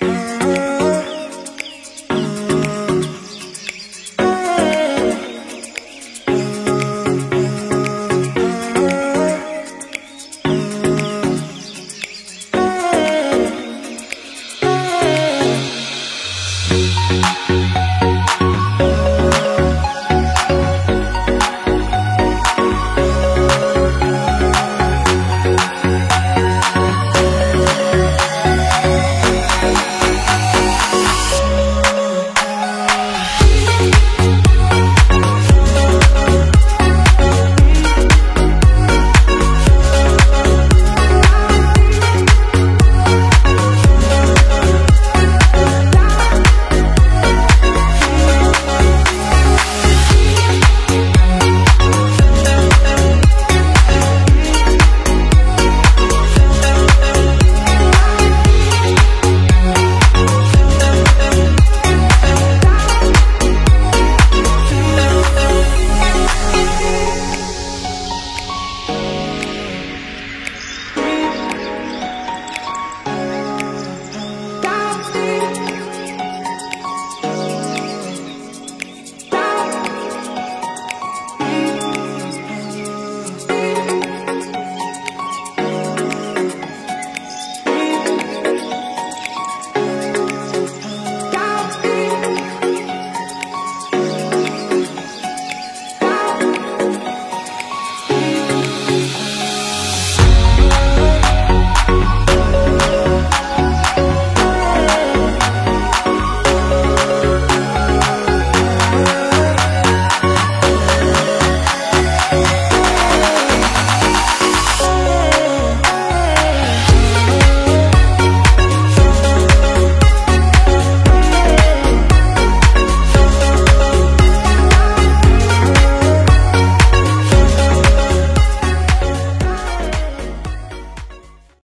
Yeah.